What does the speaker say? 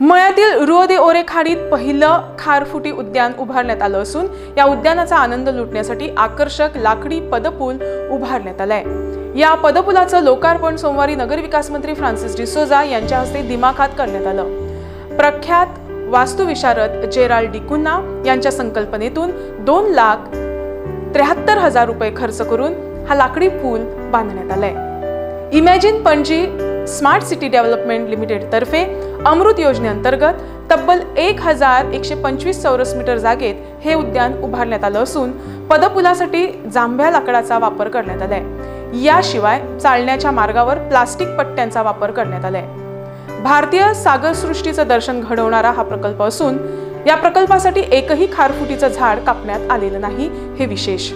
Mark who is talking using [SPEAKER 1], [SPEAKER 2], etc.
[SPEAKER 1] मळ्यातील रुओ ओरे खाडीत पहिलं खारफुटी उद्यान उभारण्यात आलं असून या उद्यानाचा आनंद लुटण्यासाठी आकर्षक लाकडी पदपूल उभारण्यात आलाय. या पदपुलाचं लोकार्पण सोमवारी नगरविकास मंत्री फ्रान्सिस डिसोजा यांच्या हस्ते दिमाखात करण्यात आलं. प्रख्यात वास्तुविशारद जेराल डिकुन्ना यांच्या संकल्पनेतून दोन लाख त्र्याहत्तर हजार रुपये खर्च करून हा लाकडी पूल बांधण्यात आलाय. Imagine Panaji smart city development लिमिटेडतर्फे Amrut योजनेअंतर्गत तब्बल एक हजार एकशे पंचवीस चौरस मीटर जागेत हे उद्यान उभारण्यात आलं असून पदपुलासाठी जांभ्या लाकडाचा वापर करण्यात आलाय. याशिवाय चालण्याच्या मार्गावर प्लास्टिक पट्ट्यांचा वापर करण्यात आलाय. भारतीय सागरसृष्टीचं दर्शन घडवणारा हा प्रकल्प असून या प्रकल्पासाठी एकही खारफुटीचं झाड कापण्यात आलेलं नाही हे विशेष.